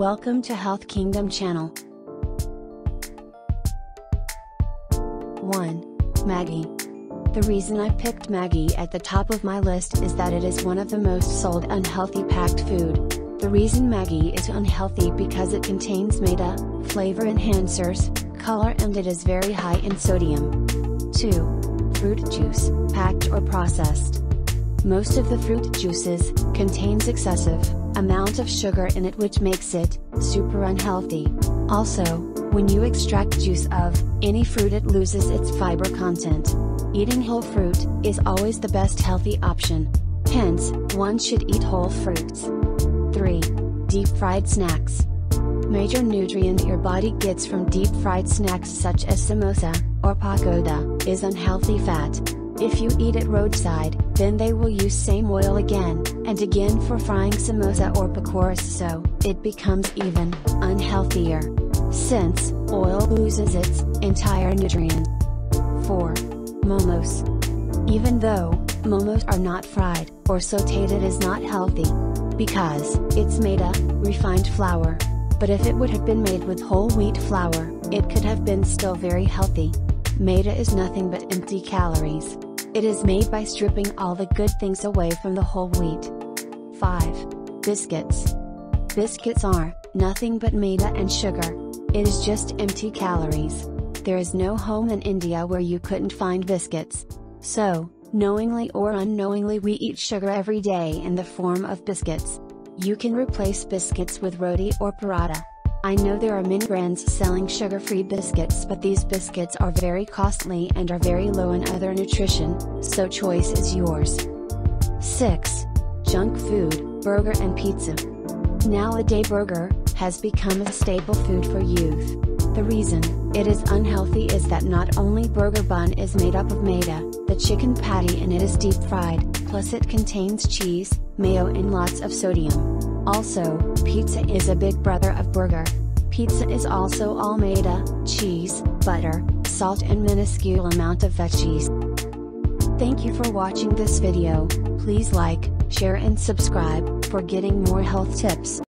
Welcome to Health Kingdom channel. 1. Maggi. The reason I picked Maggi at the top of my list is that it is one of the most sold unhealthy packed food. The reason Maggi is unhealthy because it contains maida, flavor enhancers, color and it is very high in sodium. 2. Fruit juice, packed or processed. Most of the fruit juices contains excessive amount of sugar in it which makes it super unhealthy. Also, when you extract juice of any fruit it loses its fiber content. Eating whole fruit is always the best healthy option. Hence, one should eat whole fruits. 3. Deep fried snacks. Major nutrient your body gets from deep fried snacks such as samosa or pakoda is unhealthy fat. If you eat it roadside, then they will use same oil again, and again for frying samosa or pakoras so, it becomes even, unhealthier. Since, oil loses its, entire nutrient. 4. Momos. Even though, momos are not fried, or sauteed it is not healthy. Because, it's made of, refined flour. But if it would have been made with whole wheat flour, it could have been still very healthy. Maida is nothing but empty calories. It is made by stripping all the good things away from the whole wheat. 5. Biscuits. Biscuits are nothing but maida and sugar. It is just empty calories. There is no home in India where you couldn't find biscuits. So, knowingly or unknowingly, we eat sugar every day in the form of biscuits. You can replace biscuits with roti or paratha. I know there are many brands selling sugar-free biscuits but these biscuits are very costly and are very low in other nutrition, so choice is yours. 6. Junk food, burger and pizza. Nowadays burger, has become a staple food for youth. The reason it is unhealthy is that not only burger bun is made up of maida, the chicken patty and it is deep fried, plus it contains cheese, mayo and lots of sodium. Also, pizza is a big brother of burger. Pizza is also all maida, cheese, butter, salt and minuscule amount of veggies. Thank you for watching this video, please like, share and subscribe, for getting more health tips.